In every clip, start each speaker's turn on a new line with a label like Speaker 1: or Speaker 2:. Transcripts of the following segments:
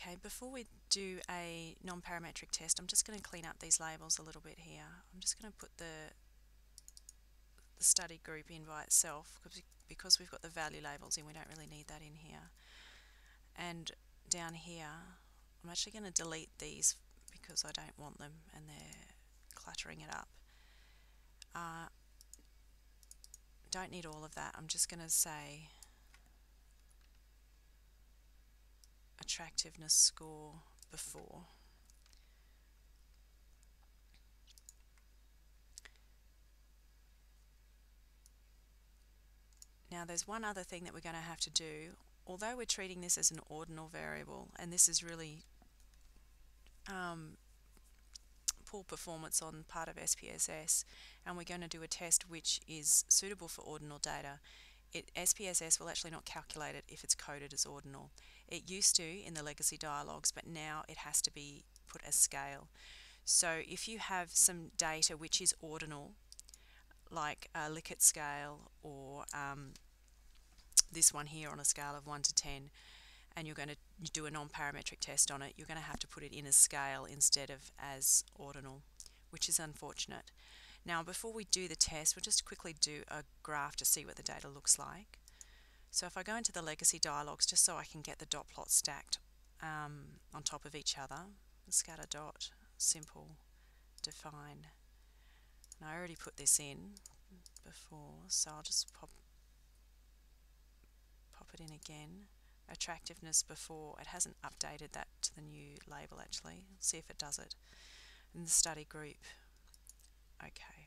Speaker 1: Okay, before we do a non-parametric test, I'm just going to clean up these labels a little bit here. I'm just going to put the, the study group in by itself because, we've got the value labels in, we don't really need that in here. And down here, I'm actually going to delete these because I don't want them and they're cluttering it up. Uh, don't need all of that. I'm just going to say attractiveness score before. Now there's one other thing that we're going to have to do. Although we're treating this as an ordinal variable, and this is really um, poor performance on part of SPSS, and we're going to do a test which is suitable for ordinal data, it, SPSS will actually not calculate it if it's coded as ordinal. It used to in the legacy dialogues, but now it has to be put as scale. So if you have some data which is ordinal, like a Likert scale or um, this one here on a scale of 1 to 10, and you're going to do a non-parametric test on it, you're going to have to put it in as scale instead of as ordinal, which is unfortunate. Now before we do the test, we'll just quickly do a graph to see what the data looks like. So if I go into the legacy dialogues, just so I can get the dot plots stacked um, on top of each other, scatter dot, simple, define. And I already put this in before, so I'll just pop pop it in again. Attractiveness before, it hasn't updated that to the new label actually. Let's see if it does it. In the study group, okay.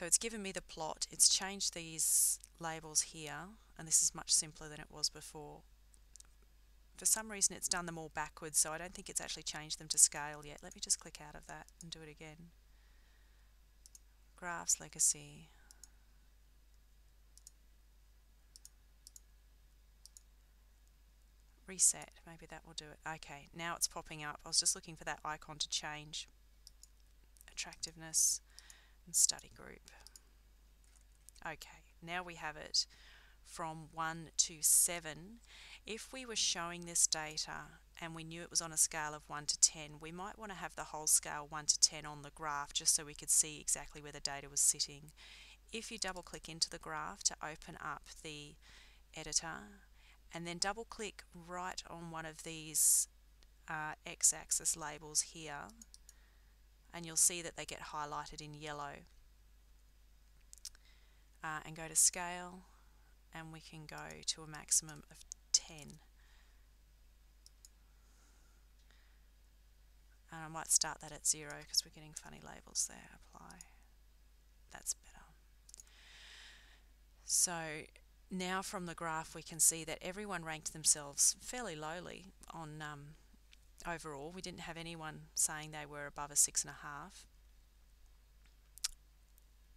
Speaker 1: So it's given me the plot, it's changed these labels here, and this is much simpler than it was before. For some reason it's done them all backwards, so I don't think it's actually changed them to scale yet. Let me just click out of that and do it again. Graphs, legacy. Reset, maybe that will do it. Okay, now it's popping up. I was just looking for that icon to change. Attractiveness and study group. Okay, now we have it from 1 to 7. If we were showing this data and we knew it was on a scale of 1 to 10, we might want to have the whole scale 1 to 10 on the graph just so we could see exactly where the data was sitting. If you double click into the graph to open up the editor and then double click right on one of these uh, x-axis labels here and you'll see that they get highlighted in yellow. Uh, and go to scale and we can go to a maximum of 10. And I might start that at 0 because we're getting funny labels there. Apply. That's better. So now from the graph we can see that everyone ranked themselves fairly lowly on um, overall. We didn't have anyone saying they were above a six and a half.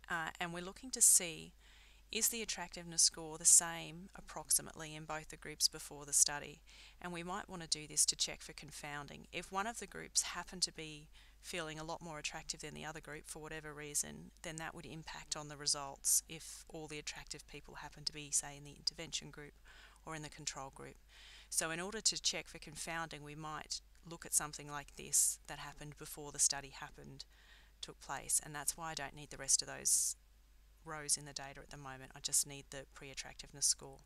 Speaker 1: Uh, and we're looking to see is the attractiveness score the same approximately in both the groups before the study? And we might want to do this to check for confounding. If one of the groups happened to be feeling a lot more attractive than the other group for whatever reason, then that would impact on the results if all the attractive people happen to be, say, in the intervention group or in the control group. So in order to check for confounding, we might look at something like this that happened before the study happened, took place, and that's why I don't need the rest of those rows in the data at the moment. I just need the pre-attractiveness score.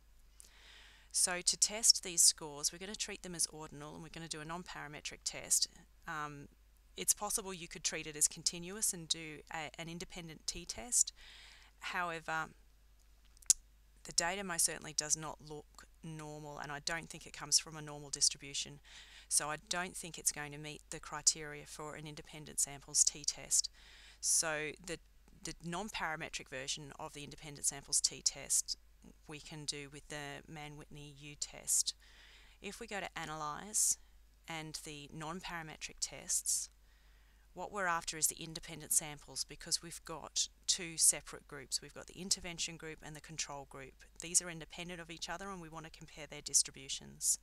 Speaker 1: So to test these scores, we're going to treat them as ordinal and we're going to do a non-parametric test. Um, it's possible you could treat it as continuous and do a, an independent t-test. However, the data most certainly does not look normal and I don't think it comes from a normal distribution. So I don't think it's going to meet the criteria for an independent samples t-test. So the, the non-parametric version of the independent samples t-test we can do with the Mann-Whitney U-test. If we go to Analyze and the non-parametric tests, what we're after is the independent samples because we've got two separate groups. We've got the intervention group and the control group. These are independent of each other and we want to compare their distributions.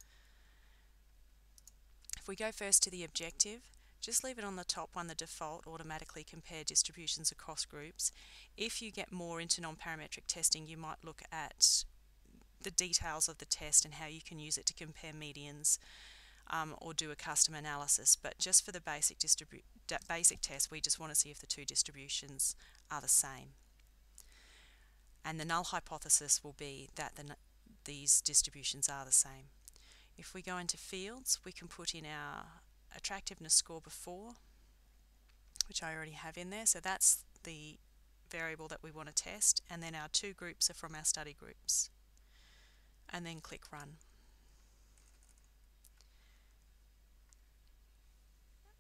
Speaker 1: If we go first to the objective, just leave it on the top one, the default, automatically compare distributions across groups. If you get more into non-parametric testing, you might look at the details of the test and how you can use it to compare medians um, or do a custom analysis. But just for the basic, basic test, we just want to see if the two distributions are the same. And the null hypothesis will be that the, these distributions are the same. If we go into fields, we can put in our attractiveness score before, which I already have in there. So that's the variable that we want to test. And then our two groups are from our study groups. And then click Run.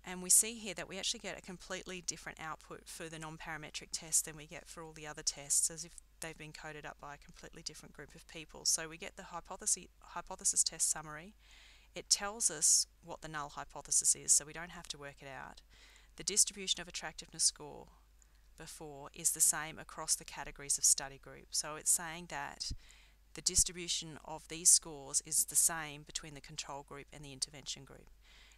Speaker 1: And we see here that we actually get a completely different output for the non-parametric test than we get for all the other tests, as if they've been coded up by a completely different group of people. So we get the hypothesis, hypothesis test summary. It tells us what the null hypothesis is, so we don't have to work it out. The distribution of attractiveness score before is the same across the categories of study group. So it's saying that the distribution of these scores is the same between the control group and the intervention group.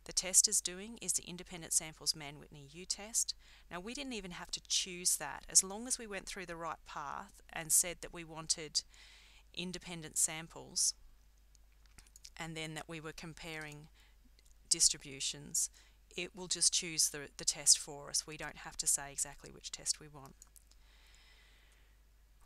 Speaker 1: The test is doing is the independent samples Mann-Whitney U test. Now we didn't even have to choose that. As long as we went through the right path and said that we wanted independent samples and then that we were comparing distributions, it will just choose the, the test for us. We don't have to say exactly which test we want.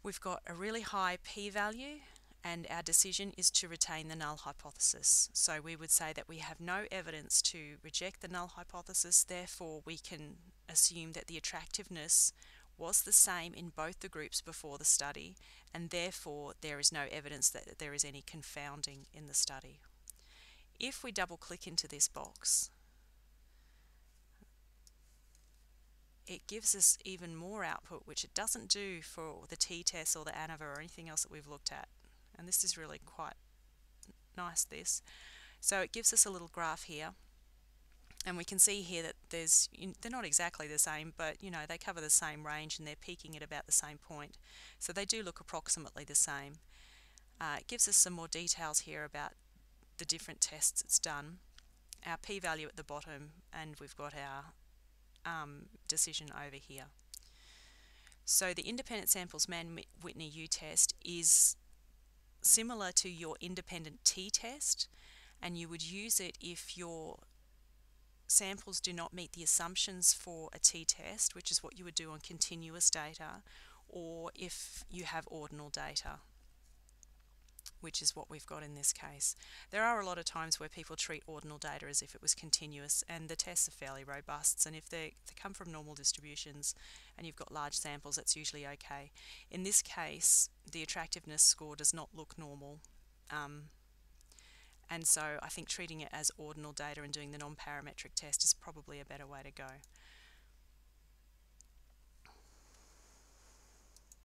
Speaker 1: We've got a really high p-value and our decision is to retain the null hypothesis. So we would say that we have no evidence to reject the null hypothesis, therefore we can assume that the attractiveness was the same in both the groups before the study, and therefore there is no evidence that there is any confounding in the study. If we double click into this box, it gives us even more output, which it doesn't do for the t-test or the ANOVA or anything else that we've looked at and this is really quite nice this. So it gives us a little graph here. And we can see here that there's they're not exactly the same but you know they cover the same range and they're peaking at about the same point. So they do look approximately the same. Uh, it gives us some more details here about the different tests it's done. Our p-value at the bottom and we've got our um, decision over here. So the independent samples Mann-Whitney U test is similar to your independent t-test and you would use it if your samples do not meet the assumptions for a t-test, which is what you would do on continuous data, or if you have ordinal data which is what we've got in this case. There are a lot of times where people treat ordinal data as if it was continuous and the tests are fairly robust and if they, they come from normal distributions and you've got large samples that's usually okay. In this case the attractiveness score does not look normal um, and so I think treating it as ordinal data and doing the non-parametric test is probably a better way to go.